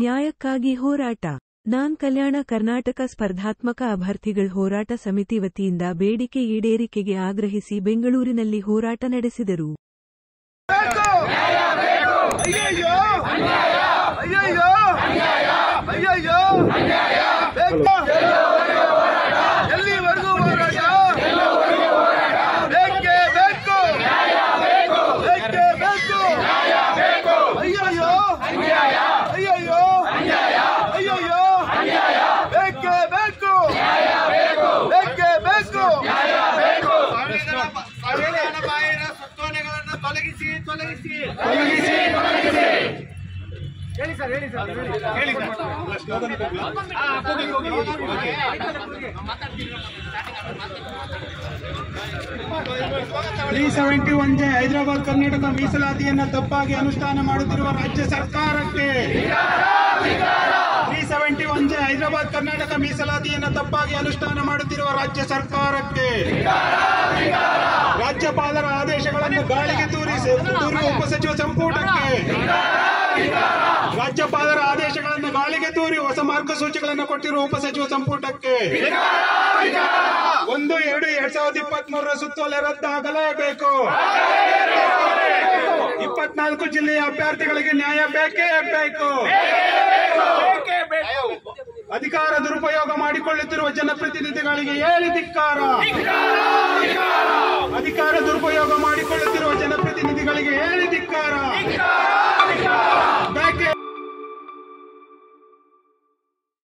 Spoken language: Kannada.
ನ್ಯಾಯಕ್ಕಾಗಿ ಹೋರಾಟ. ನಾನ್ ಕಲ್ಯಾಣ ಕರ್ನಾಟಕ ಸ್ಪರ್ಧಾತ್ಮಕ ಅಭ್ಯರ್ಥಿಗಳ ಹೋರಾಟ ಸಮಿತಿ ವತಿಯಿಂದ ಬೇಡಿಕೆ ಈಡೇರಿಕೆಗೆ ಆಗ್ರಹಿಸಿ ಬೆಂಗಳೂರಿನಲ್ಲಿ ಹೋರಾಟ ನಡೆಸಿದರು. ಬೇಕು! ಅಯ್ಯಯ್ಯೋ ಅಯ್ಯಯ್ಯೋ ಅಯ್ಯಯ್ಯೋ ಬೇಕು ಎಲ್ಲಿವರೆಗೂ ಹೋರಾಟ ಬೇಕೇ ಬೇಕು ಬೇಕೇ ಬೇಕು ಅಯ್ಯಯ್ಯೋ ಅಯ್ಯಯ್ಯೋ ಅಯ್ಯಯ್ಯೋ ಬೇಕೇ ಬೇಕು ಬೇಕೇ ಬೇಕು ಸಂವಿಧಾನ ಬಾಹಿರ ಸುತ್ತೋಲೆಗಳನ್ನು ತೊಲಗಿಸಿ. ಹೇಳಿ ಸರ್ ಹೇಳಿ ಸರ್ ಹೇಳಿ. Three seventy one J Hyderabad Karnataka ಮೀಸಲಾತಿಯನ್ನು ತಪ್ಪಾಗಿ ಅನುಷ್ಠಾನ ಮಾಡುತ್ತಿರುವ ರಾಜ್ಯ ಸರ್ಕಾರಕ್ಕೆ three seventy one J Hyderabad Karnataka ಮೀಸಲಾತಿಯನ್ನ ತಪ್ಪಾಗಿ ಅನುಷ್ಠಾನ ಮಾಡುತ್ತಿರುವ ರಾಜ್ಯ ಸರ್ಕಾರಕ್ಕೆ ರಾಜ್ಯಪಾಲರ ಆದೇಶಗಳನ್ನು ಗಾಳಿಗೆ ತೂರಿ ತೂರುವ ಉಪಸಚಿವ ಸಂಪುಟಕ್ಕೆ. ರಾಜ್ಯಪಾಲರ ಆದೇಶಗಳನ್ನು ಗಾಳಿಗೆ ತೂರಿ ಹೊಸ ಮಾರ್ಗಸೂಚಿಗಳನ್ನು ಕೊಟ್ಟಿರುವ ಉಪಸಚಿವ ಸಂಪುಟಕ್ಕೆ. ಒಂದು ಎರಡು ಎರಡ್ ಸಾವಿರದ ಇಪ್ಪತ್ತ್ ಮೂರರ ಸುತ್ತೋಲೆ ರದ್ದಾಗಲೇಬೇಕು. ಇಪ್ಪತ್ನಾಲ್ಕು ಜಿಲ್ಲೆಯ ಅಭ್ಯರ್ಥಿಗಳಿಗೆ ನ್ಯಾಯ ಬೇಕೇ ಬೇಕು. ಅಧಿಕಾರ ದುರುಪಯೋಗ ಮಾಡಿಕೊಳ್ಳುತ್ತಿರುವ ಜನಪ್ರತಿನಿಧಿಗಳಿಗೆ ಹೇಳಿ ಅಧಿಕಾರ ದುರುಪಯೋಗ ಮಾಡಿಕೊಳ್ಳುತ್ತಿರುವ ಜನಪ್ರತಿನಿಧಿಗಳಿಗೆ ಹೇಳಿ ಧಿಕ್ಕಾರ.